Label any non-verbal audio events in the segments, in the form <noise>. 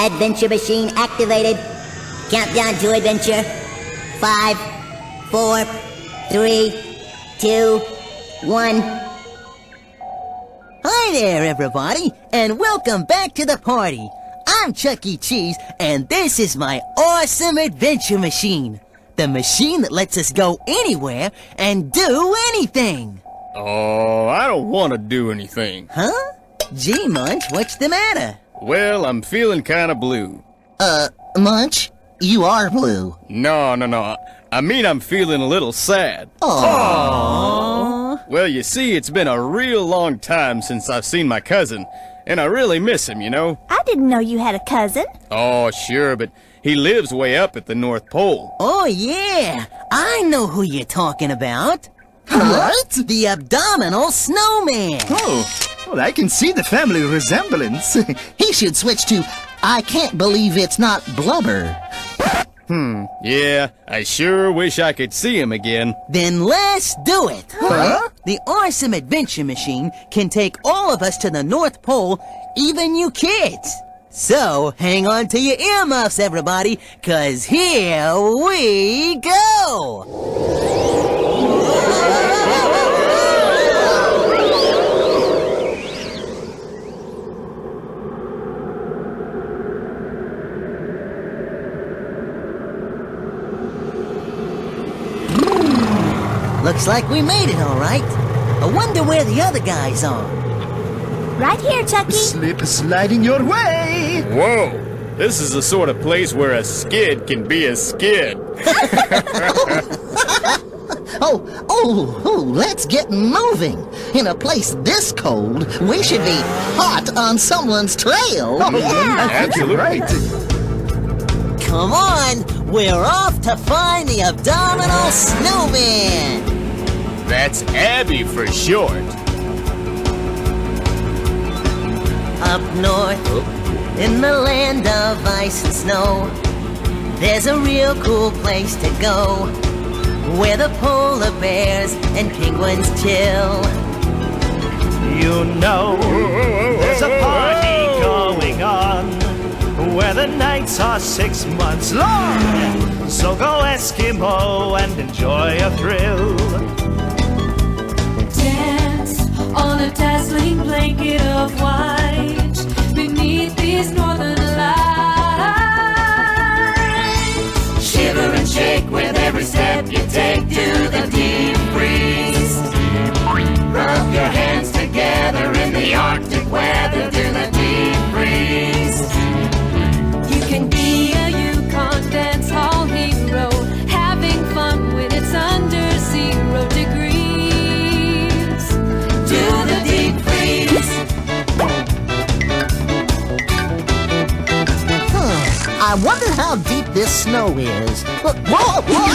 Adventure machine activated. Countdown to adventure. Five, four, three, two, one. Hi there, everybody, and welcome back to the party. I'm Chuck E. Cheese, and this is my awesome adventure machine. The machine that lets us go anywhere and do anything. Oh, I don't want to do anything. Huh? Gee, Munch, what's the matter? Well, I'm feeling kind of blue. Uh, Munch, you are blue. No, no, no. I mean, I'm feeling a little sad. Aww. Well, you see, it's been a real long time since I've seen my cousin, and I really miss him, you know? I didn't know you had a cousin. Oh, sure, but he lives way up at the North Pole. Oh, yeah. I know who you're talking about. What? The abdominal snowman. Oh, well, I can see the family resemblance. <laughs> he should switch to I can't believe it's not blubber. Hmm, yeah, I sure wish I could see him again. Then let's do it. Huh? The awesome adventure machine can take all of us to the North Pole, even you kids. So hang on to your earmuffs, everybody, cause here we go! Looks like we made it all right. I wonder where the other guys are. Right here, Chucky. Slip sliding your way. Whoa, this is the sort of place where a skid can be a skid. <laughs> Oh, oh, oh, let's get moving. In a place this cold, we should be hot on someone's trail. Oh, yeah. I think you're right. Come on, we're off to find the abdominal snowman. That's Abby for short. Up north, oh. in the land of ice and snow, there's a real cool place to go, where the polar bears and penguins chill. You know, there's a party going on where the nights are six months long. So go Eskimo and enjoy a thrill. A dazzling blanket of white beneath these northern lights. Shiver and shake with every step you take to the deep freeze. Rub your hands together in the Arctic weather I wonder how deep this snow is. Look, whoa, whoa!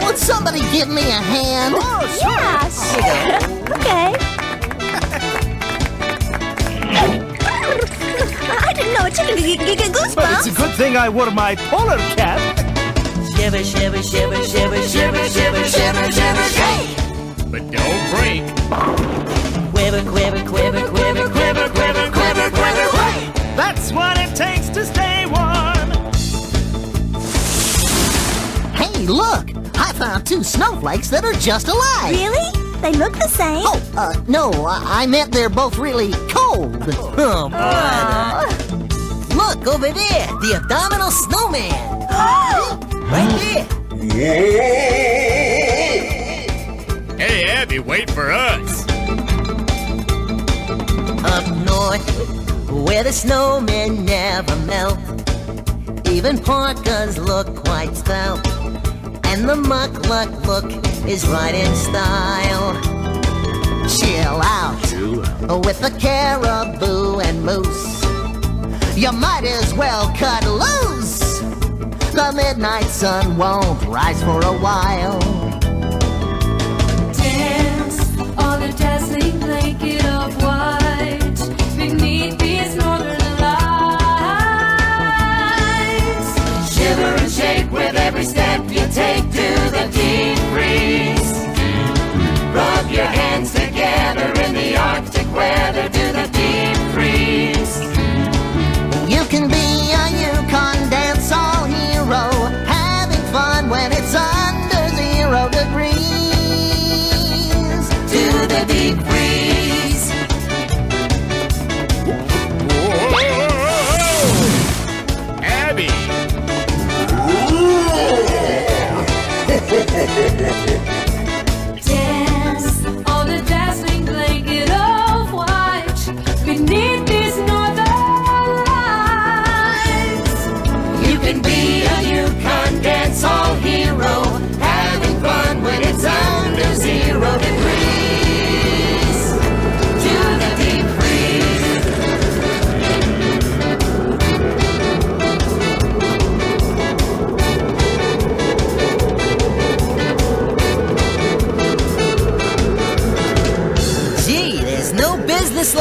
<laughs> Would somebody give me a hand? Yeah, sure. okay. I didn't know a chicken could get, get But it's a good thing I wore my polar cap. Shiver, shiver, shiver, shiver, shiver, shiver, what it takes to stay warm. Hey, look! I found two snowflakes that are just alike. Really? They look the same. Oh, uh, no, I I meant they're both really cold. Oh, brother. Look over there, the abdominal snowman. <gasps> right there. Hey, Abby, wait for us. Up north, where the snowmen never melt. Even parkas look quite svelte. And the mukluk look is right in style. Chill out. With the caribou and moose, you might as well cut loose. The midnight sun won't rise for a while.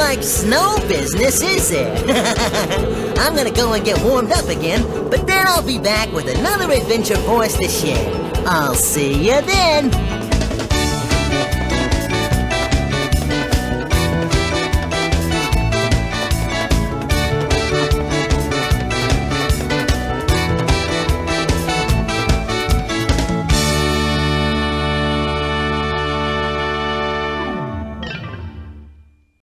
Like snow business, is there? <laughs> I'm gonna go and get warmed up again, but then I'll be back with another adventure for us to share. I'll see you then.